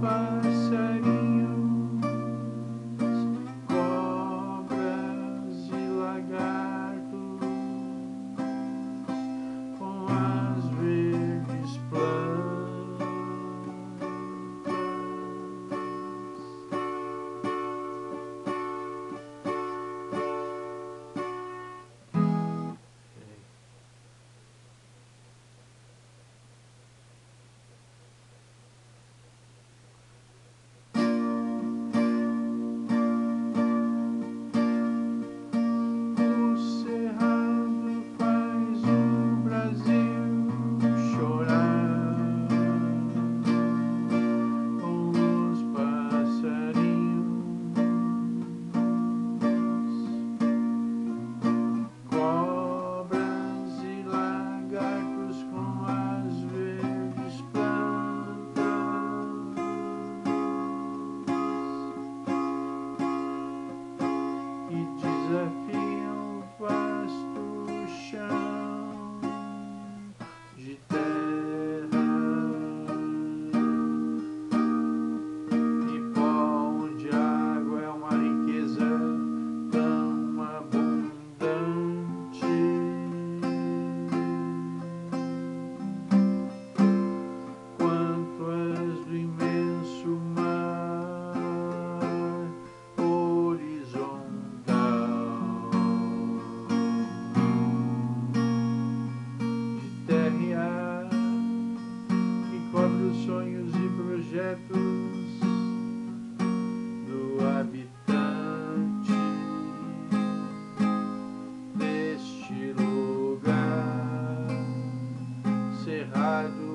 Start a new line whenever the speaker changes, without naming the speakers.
by. Projetos do habitante deste lugar cerrado.